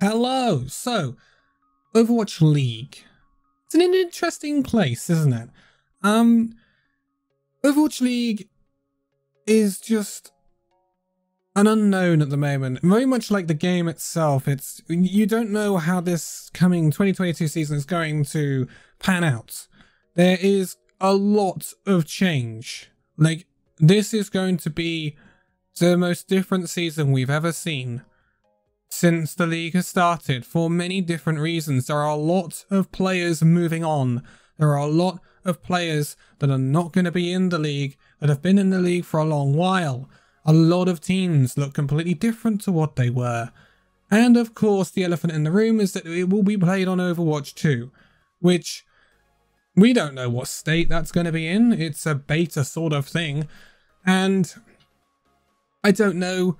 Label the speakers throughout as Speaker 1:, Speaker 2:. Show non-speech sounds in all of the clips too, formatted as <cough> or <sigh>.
Speaker 1: Hello! So, Overwatch League. It's an interesting place, isn't it? Um, Overwatch League is just an unknown at the moment. Very much like the game itself, it's you don't know how this coming 2022 season is going to pan out. There is a lot of change. Like this is going to be the most different season we've ever seen since the league has started for many different reasons. There are a lot of players moving on. There are a lot of players that are not going to be in the league that have been in the league for a long while. A lot of teams look completely different to what they were. And of course, the elephant in the room is that it will be played on Overwatch 2, which we don't know what state that's going to be in. It's a beta sort of thing. And I don't know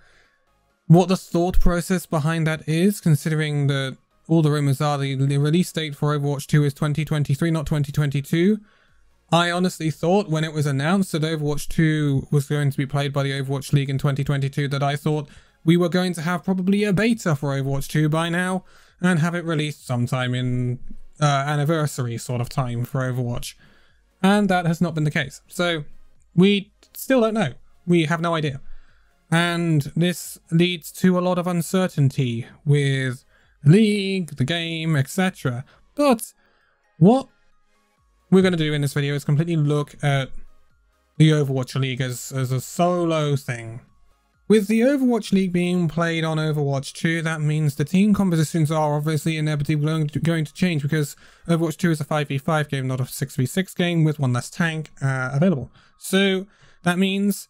Speaker 1: what the thought process behind that is, considering that all the rumors are the, the release date for Overwatch 2 is 2023, not 2022. I honestly thought when it was announced that Overwatch 2 was going to be played by the Overwatch League in 2022 that I thought we were going to have probably a beta for Overwatch 2 by now and have it released sometime in uh, anniversary sort of time for Overwatch. And that has not been the case. So we still don't know. We have no idea. And this leads to a lot of uncertainty with the league, the game, etc. But what we're going to do in this video is completely look at the Overwatch League as, as a solo thing. With the Overwatch League being played on Overwatch 2, that means the team compositions are obviously inevitably going to, change because Overwatch 2 is a 5v5 game, not a 6v6 game with one less tank uh, available. So that means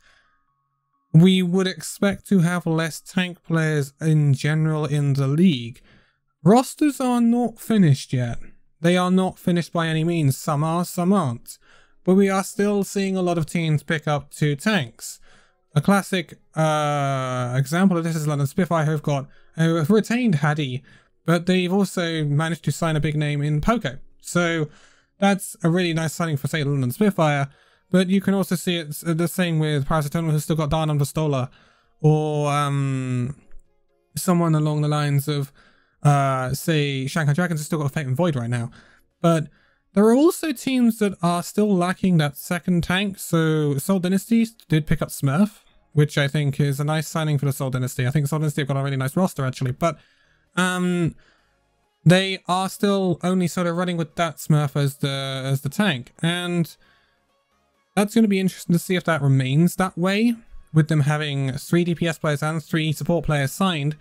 Speaker 1: we would expect to have less tank players in general in the league. Rosters are not finished yet. They are not finished by any means. Some are, some aren't. But we are still seeing a lot of teams pick up two tanks. A classic uh, example of this is London Spitfire, who've got who have retained Hadi, but they've also managed to sign a big name in Poko. So that's a really nice signing for, say, London Spitfire. But you can also see it's the same with Parasitoma, who's still got Darnam Vastola, or um, someone along the lines of, uh, say, Shanghai Dragons has still got Fate and Void right now. But there are also teams that are still lacking that second tank. So Seoul Dynasty did pick up Smurf, which I think is a nice signing for the Seoul Dynasty. I think Seoul Dynasty have got a really nice roster actually, but um, they are still only sort of running with that Smurf as the as the tank, and that's going to be interesting to see if that remains that way with them having three DPS players and three support players signed.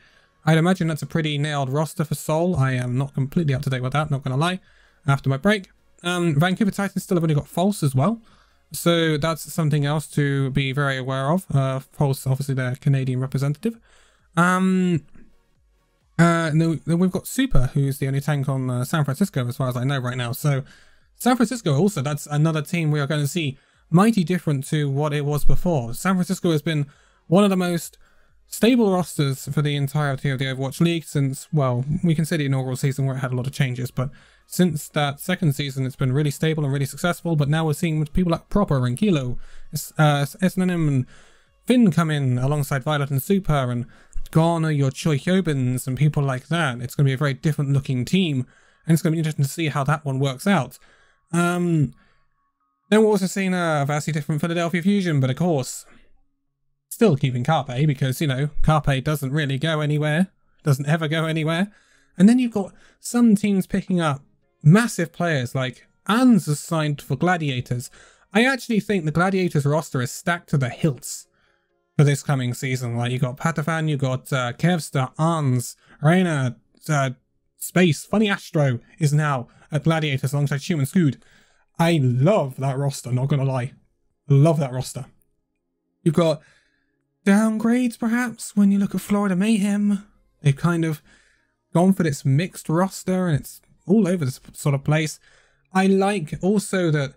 Speaker 1: I'd imagine that's a pretty nailed roster for Seoul. I am not completely up to date with that, not going to lie, after my break. Um, Vancouver Titans still have only got False as well. So that's something else to be very aware of. Uh, False, obviously, their Canadian representative. Um, uh, then we've got Super, who's the only tank on uh, San Francisco, as far as I know right now. So San Francisco also, that's another team we are going to see mighty different to what it was before. San Francisco has been one of the most stable rosters for the entirety of the Overwatch League since, well, we can say the inaugural season where it had a lot of changes, but since that second season, it's been really stable and really successful. But now we're seeing people like Proper and Kilo, uh, SNM and Finn come in alongside Violet and Super and Garner your Choi Hyobins and people like that. It's going to be a very different looking team, and it's going to be interesting to see how that one works out. Um, then we're also seeing a vastly different Philadelphia Fusion, but of course, still keeping Carpe because, you know, Carpe doesn't really go anywhere, doesn't ever go anywhere. And then you've got some teams picking up massive players like Ans is signed for Gladiators. I actually think the Gladiators roster is stacked to the hilts for this coming season. Like you got Patiphan, you got uh, Kevster, Ans, Reina, uh, Space, Funny Astro is now at Gladiators alongside Human Scood. I love that roster, not gonna lie. Love that roster. You've got downgrades perhaps when you look at Florida Mayhem. They've kind of gone for this mixed roster and it's all over this sort of place. I like also that,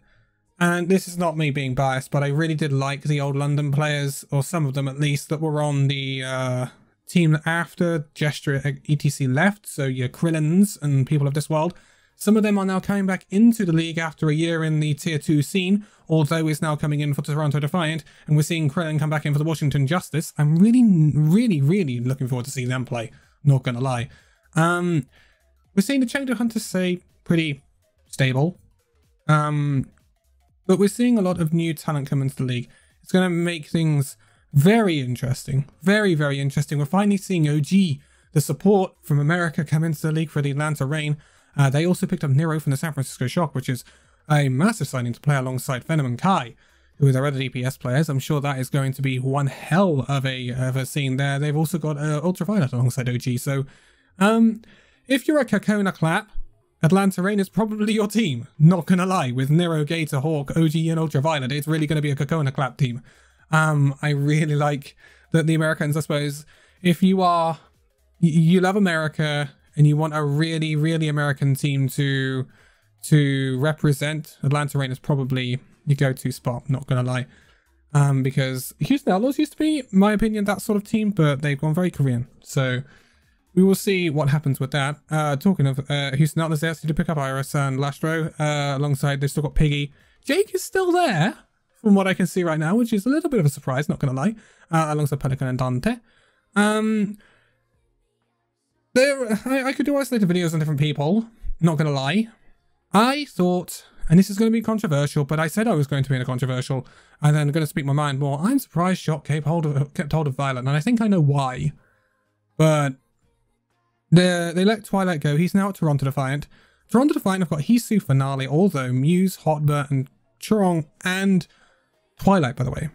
Speaker 1: and this is not me being biased, but I really did like the old London players, or some of them at least, that were on the uh, team after Gesture ETC left. So your Krillins and people of this world. Some of them are now coming back into the league after a year in the tier 2 scene, although it's now coming in for Toronto Defiant, and we're seeing Krillin come back in for the Washington Justice. I'm really, really, really looking forward to seeing them play, not gonna lie. Um, we're seeing the Chengdu Hunters say pretty stable. Um, but we're seeing a lot of new talent come into the league. It's going to make things very interesting. Very, very interesting. We're finally seeing OG, the support from America, come into the league for the Atlanta Reign. Uh, they also picked up Nero from the San Francisco Shock, which is a massive signing to play alongside Venom and Kai, who are other DPS players. I'm sure that is going to be one hell of a of a scene there. They've also got uh, Ultraviolet alongside OG. So, um, if you're a KKona clap, Atlanta Reign is probably your team. Not gonna lie, with Nero, Gator, Hawk, OG, and Ultraviolet, it's really gonna be a KKona clap team. Um, I really like that the Americans, I suppose, if you are, you love America and you want a really, really American team to to represent, Atlanta Reign is probably your go-to spot, not gonna lie. Um, because Houston Outlaws used to be, my opinion, that sort of team, but they've gone very Korean. So we will see what happens with that. Uh, talking of uh, Houston Outlaws, they actually to pick up Iris and Lastro uh, alongside. They've still got Piggy. Jake is still there, from what I can see right now, which is a little bit of a surprise, not going to lie, uh, alongside Pelican and Danteh. Um, there, I, I could do isolated videos on different people, not to lie. I thought, and this is to be controversial, but I said I was going to be in a controversial, and then going to speak my mind more. I'm surprised Shock kept hold of, kept hold of Violet, and I think I know why. But they they let Twilight go. He's now at Toronto Defiant. Toronto Defiant have got Hisu Finale, although Muse, Hotbird, and Churong, and Twilight, by the way.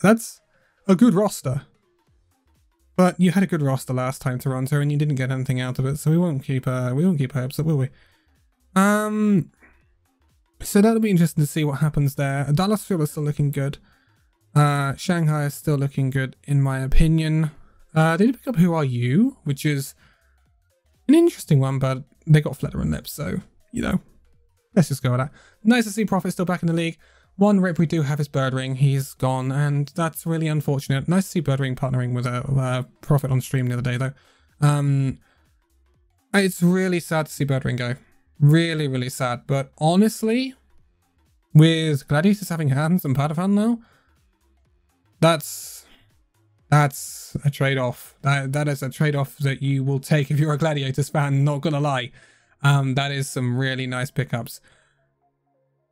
Speaker 1: That's a good roster. But you had a good roster last time, Toronto, and you didn't get anything out of it, so we won't keep uh, we won't keep hopes up, will we? Um, so that'll be interesting to see what happens there. Dallas is still looking good. Uh, Shanghai is still looking good, in my opinion. Uh, they did pick up Who Are You, which is an interesting one, but they got Fleta and Lips, so, you know, let's just go with that. Nice to see Profit still back in the league. One rip we do have is Birdring. He's gone, and that's really unfortunate. Nice to see Birdring partnering with a, Profit on stream the other day, though. Um, it's really sad to see Birdring go. Really, really sad. But honestly, with Gladiators having Ans and Patiphan now, that's that's a trade-off. That that is a trade-off that you will take if you're a Gladiators fan. Not gonna lie, um, that is some really nice pickups.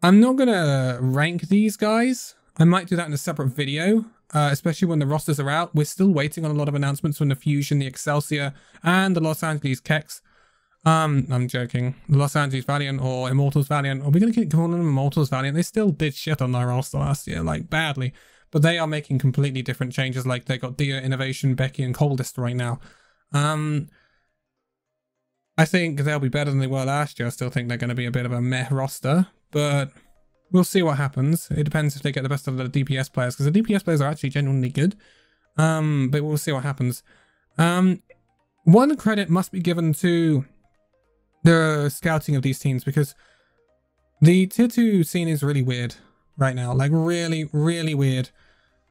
Speaker 1: I'm not going to rank these guys. I might do that in a separate video, uh, especially when the rosters are out. We're still waiting on a lot of announcements from the Fusion, the Excelsior, and the Los Angeles Kex. Um, I'm joking. The Los Angeles Valiant or Immortals Valiant. Are we going to keep calling them Immortals Valiant? They still did shit on their roster last year, like badly. But they are making completely different changes. Like they got Dia, Innovation, Becky, and Coldest right now. Um, I think they'll be better than they were last year. I still think they're going to be a bit of a meh roster, but we'll see what happens. It depends if they get the best of the DPS players, because the DPS players are actually genuinely good. Um, but we'll see what happens. Um, one credit must be given to the scouting of these teams, because the tier 2 scene is really weird right now. Like, really, really weird.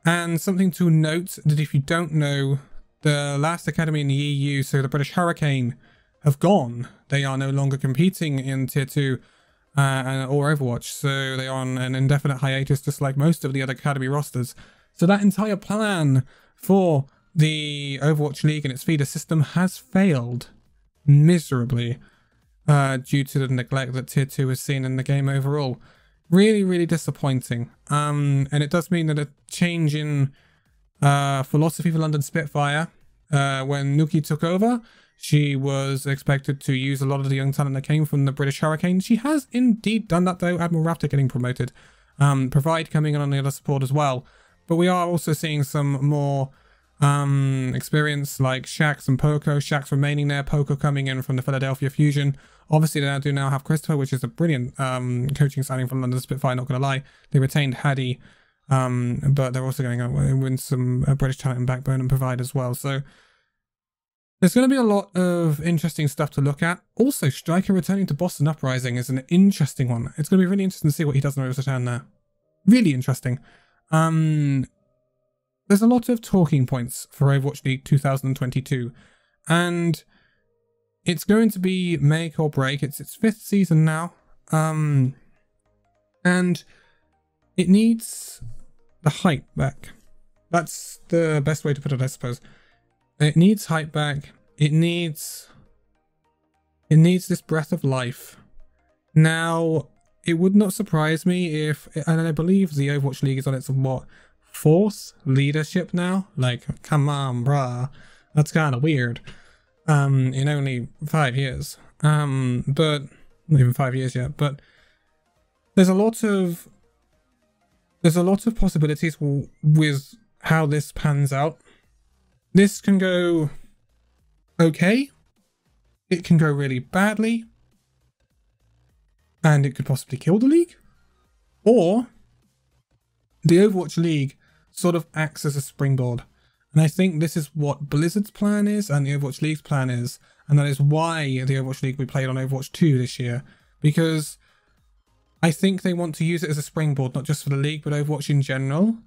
Speaker 1: And something to note that if you don't know, the last academy in the EU, so the British Hurricane, have gone. They are no longer competing in tier 2 uh, or Overwatch, so they are on an indefinite hiatus, just like most of the other Academy rosters. So that entire plan for the Overwatch League and its feeder system has failed miserably uh, due to the neglect that Tier 2 has seen in the game overall. Really, really disappointing. Um, and it does mean that a change in uh, philosophy for London Spitfire uh, when Nuki took over she was expected to use a lot of the young talent that came from the British Hurricane. She has indeed done that though. Admiral Raptor getting promoted. Um, Provide coming in on the other support as well. But we are also seeing some more um, experience like Shax and Poko. Shax remaining there, Poko coming in from the Philadelphia Fusion. Obviously, they do now have Christopher, which is a brilliant um, coaching signing from London Spitfire, not going to lie. They retained Hadi, um, but they're also going to win some uh, British talent and backbone and provide as well. So there's going to be a lot of interesting stuff to look at. Also, Striker returning to Boston Uprising is an interesting one. It's going to be really interesting to see what he does in Rose Town there. Really interesting. Um, there's a lot of talking points for Overwatch League 2022, and it's going to be make or break. It's its fifth season now, um, and it needs the hype back. That's the best way to put it, I suppose. It needs hype back. It needs it needs this breath of life. Now, it would not surprise me if and I believe the Overwatch League is on its what fourth leadership now? Like, come on, bruh. That's kinda weird. Um, in only five years. Um, but not even five years yet, but there's a lot of there's a lot of possibilities with how this pans out. This can go okay. It can go really badly. And it could possibly kill the league. Or the Overwatch League sort of acts as a springboard. And I think this is what Blizzard's plan is and the Overwatch League's plan is. And that is why the Overwatch League we played on Overwatch 2 this year. Because I think they want to use it as a springboard, not just for the league, but Overwatch in general.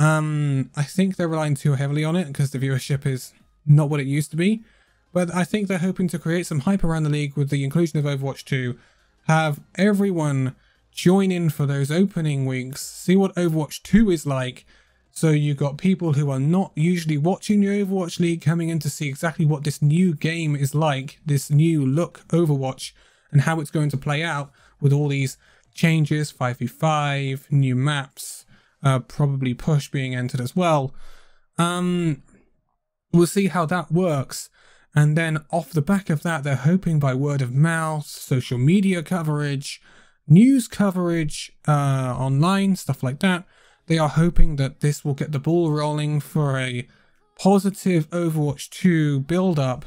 Speaker 1: Um, I think they're relying too heavily on it because the viewership is not what it used to be. But I think they're hoping to create some hype around the league with the inclusion of Overwatch 2, have everyone join in for those opening weeks, see what Overwatch 2 is like. So you've got people who are not usually watching the Overwatch League coming in to see exactly what this new game is like, this new look Overwatch, and how it's going to play out with all these changes, 5v5, new maps, uh, probably push being entered as well. Um, we'll see how that works. And then off the back of that, they're hoping by word of mouth, social media coverage, news coverage, uh, online, stuff like that. They are hoping that this will get the ball rolling for a positive Overwatch 2 build up.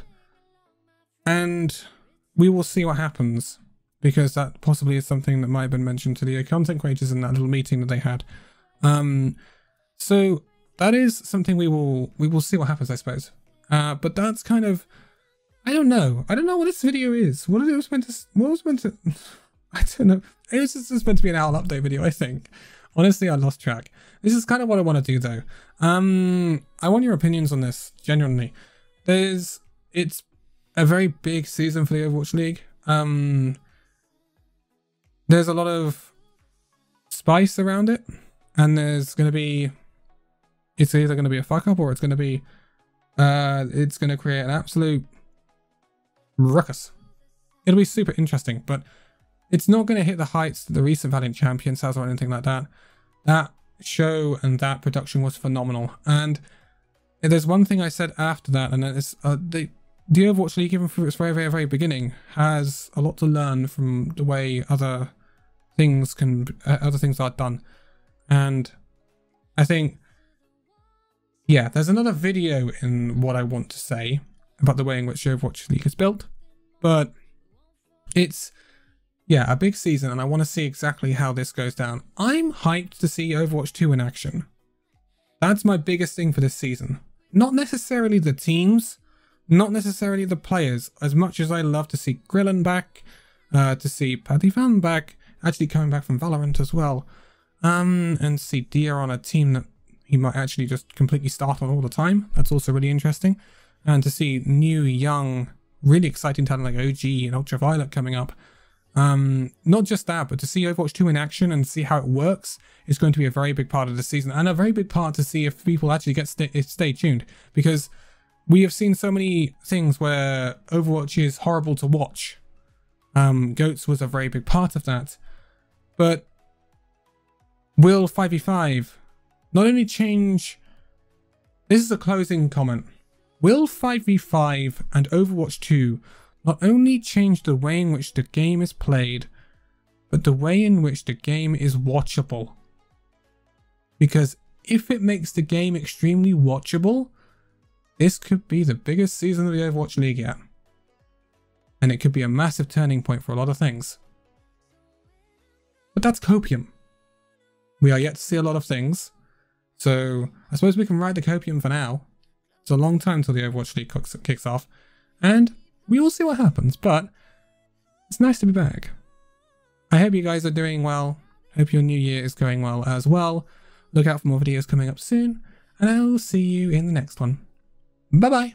Speaker 1: And we will see what happens because that possibly is something that might have been mentioned to the content creators in that little meeting that they had. Um, so that is something we will we will see what happens, I suppose. Uh, but that's kind of I don't know. I don't know what this video is. What it was meant to. What was meant to. <laughs> I don't know. It was just meant to be an owl update video, I think. Honestly, I lost track. This is kind of what I want to do, though. Um, I want your opinions on this, genuinely. There's, it's a very big season for the Overwatch League. Um, there's a lot of spice around it, and there's going to be, it's either going to be a fuck up or it's going to be, uh, it's going to create an absolute ruckus. It'll be super interesting, but it's not going to hit the heights that the recent Valorant Champions has or anything like that. That show and that production was phenomenal. And there's one thing I said after that, and it's uh, the the Overwatch League, even from its very, very, very beginning, has a lot to learn from the way other things can, uh, other things are done. And I think, yeah, there's another video in what I want to say about the way in which Overwatch League is built, but it's yeah, a big season, and I want to see exactly how this goes down. I'm hyped to see Overwatch 2 in action. That's my biggest thing for this season. Not necessarily the teams, not necessarily the players, as much as I love to see Grillen back, uh, to see Patiphan back, actually coming back from Valorant as well, um, and see Dia on a team that he might actually just completely start on all the time. That's also really interesting. And to see new, young, really exciting talent like OG and Ultraviolet coming up um, not just that, but to see Overwatch 2 in action and see how it works is going to be a very big part of the season and a very big part to see if people actually get st stay tuned because we have seen so many things where Overwatch is horrible to watch. Um, Goats was a very big part of that, but will 5v5 not only change? This is a closing comment. Will 5v5 and Overwatch 2 not only change the way in which the game is played, but the way in which the game is watchable. Because if it makes the game extremely watchable, this could be the biggest season of the Overwatch League yet. And it could be a massive turning point for a lot of things. But that's copium. We are yet to see a lot of things. So I suppose we can ride the copium for now. It's a long time till the Overwatch League kicks off. And we will see what happens, but it's nice to be back. I hope you guys are doing well. Hope your new year is going well as well. Look out for more videos coming up soon, and I will see you in the next one. Bye bye.